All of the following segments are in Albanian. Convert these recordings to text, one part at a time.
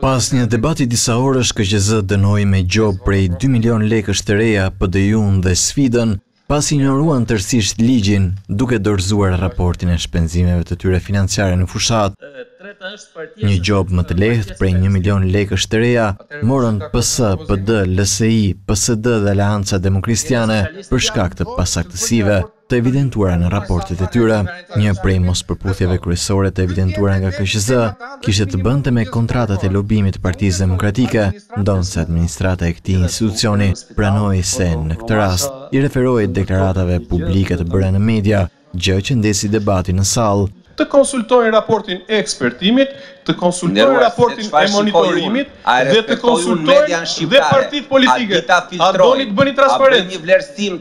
Pas një debati disa orësh, KQZ dënoi me gjobë prej dy milionë lekësh të reja PD-jun dhe Sfidën, pasi injoruan tërësisht ligjin, duke dorëzuar raportin e shpenzimeve të tyre financiare në fushatë. Një gjobë më të lehtë prej një milionë lekësh të reja morën PS, PD, LSI, PSD dhe Aleanca Demokristiane për shkak të pasaktësive. të evidentuara në raportet e tyre. Një prej mospërputhjeve kryesore të evidentuara nga KQZ kishte të bënte me kontratat e lobimit të Partisë Demokratike, ndonëse administrata e këtij institucioni pranoi se në këtë rast i referohej deklaratave publike të bëra në media, gjë që ndezi debatin në sallë. të konsultojnë raportin e ekspertimit, të konsultojnë raportin e monitorimit dhe të konsultojnë dhe partitë politike. A doni të bëni transparencë?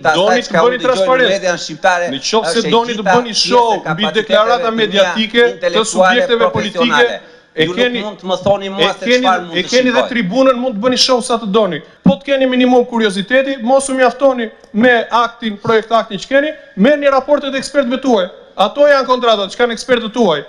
Doni të bëni transparencë? Në qoftë se doni të bëni show mbi deklarata mediatike të subjekteve politike, E keni, më thoni se çfarë mund të E keni dhe tribunën, mund të bëni show sa të doni. Po të keni minimum kurioziteti, mos u mjaftoni me aktin, projektaktin që keni, merrni raportet e ekspertëve tuaj. Ato janë kontratat që kanë ekspertët tuaj.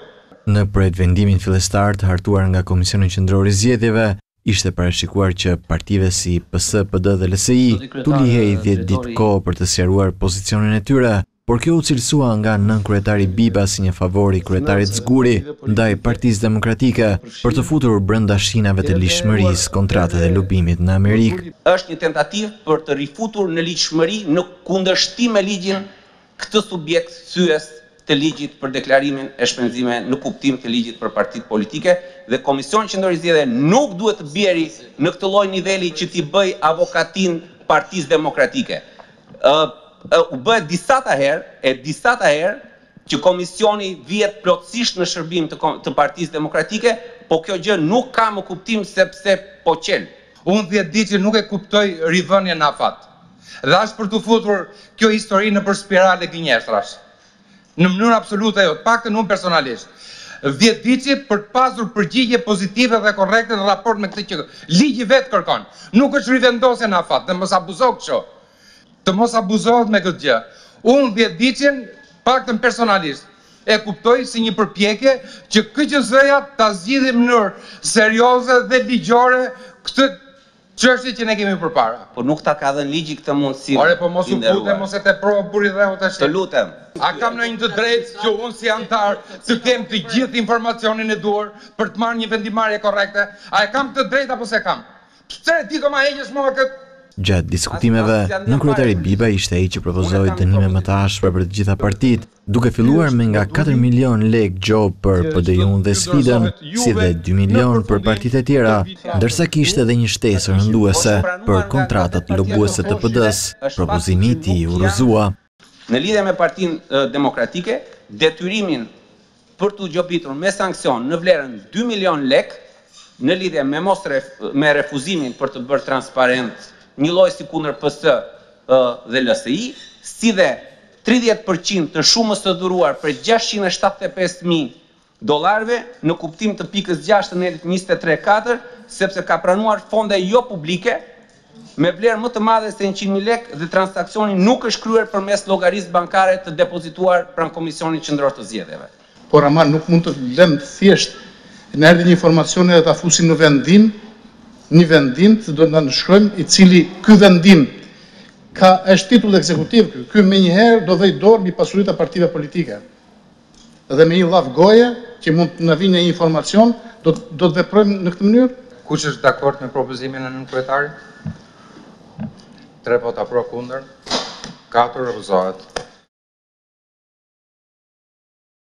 Në projektvendimin fillestar të hartuar nga Komisioni Qendror i Zgjedhjeve, ishte parashikuar që partive si PS, PD dhe LSI t'u lihej dhjetë ditë kohë për të sqaruar pozicionin e tyre Por kjo u cilësua nga nënkryetari Biba si një favor i kryetarit Zguri ndaj Partisë Demokratike, për të futur brenda shinave të ligjshmërisë kontratat e lobimit në Amerikë. Është një tentativë për të rifutur në ligjshmëri në kundërshtim me ligjin këtë subjekt thyes të ligjit për deklarimin e shpenzime në kuptim të ligjit për partitë politike dhe Komisioni Qendror i Zgjedhjeve nuk duhet të bjeri në këtë lloj niveli që t'i bëjë avokatinë Partisë Demokratike U bë e disata herë, e disata herë që komisioni vihet plotësisht në shërbim të Partisë Demokratike, po kjo gjë nuk ka më kuptim sepse po qelb. Unë dhjetëditëshin nuk e kuptoj rivënie në afat. Dhe as për t'u futur kjo histori nëpër spirale gënjeshtrash. Në mënyrë absolute jo, të paktën unë personalisht. Dhjetëditëshi për të pasur përgjigje pozitive dhe korrekte në raport me këtë që ligji vetë kërkon. Nuk është rivendosje në afat, dhe mos abuzohet kështu. Të mos abuzohet me këtë gjë. Unë dhjetëditëshin, të paktën personalisht, e kuptoj si një përpjekje që KQZ-ja ta zgjidhë në mënyrë serioze dhe ligjore këtë Çështje që ne kemi përpara. Po nuk ta ka dhënë ligji këtë mundësi më. Ore po mos, të lutem, mos e tepro o burri i dheut tash. Të lutem. A kam ndonjë të drejtë që unë si anëtar të kem të gjithë informacionin e duhur për të marrë një vendimmarrje korrekte? A e kam këtë drejtë apo s'e kam? Pse ti do ma heqësh mua këtë? Gjatë diskutimeve, nënkryetari Biba ishte ai që propozoi dënime më të ashpra për të gjitha partitë, Duke filluar me nga katër milionë lekë gjobë për PD-jun dhe Sfidën, si dhe dy milionë për partitë e tjera, ndërsa kishte dhe një shtesë rënduese për kontratat lobuese të PD-së, propozimi i tij u rrëzua. Në lidhje me Partinë Demokratike, detyrimin për t'u gjobitur me sanksion në vlerën dy milionë lekë, në lidhje me mos me refuzimin për të bërë transparent, njëlloj si kundër PS dhe LSI, si dhe tridhjetë për qind të shumës së dhuruar prej gjashtëqind e shtatëdhjetë e pesë mijë dollarëve në kuptim të pikës gjashtë të nenit njëzet e tre katër, sepse ka pranuar fonde jo publike me vlerë më të madhe se njëqind mijë lekë dhe transaksioni nuk është kryer përmes llogarisë bankare të depozituar pranë Komisionit Qendror të Zgjedhjeve. Por ama nuk mund të lëmë thjesht na erdhi një informacion edhe ta fusim në vendim një vendim që duhet ta nënshkrojmë i cili ky vendim ka është titull ekzekutiv ky ky menjëherë do vëjë dorë mbi pasuritë e partive politike dhe me një llaf goje që mund të na vijë një informacion do të do të veprojmë në këtë mënyrë Kush është dakord me propozimin e nënkryetarit? Tre vota pro kundër, katër rrëzohet.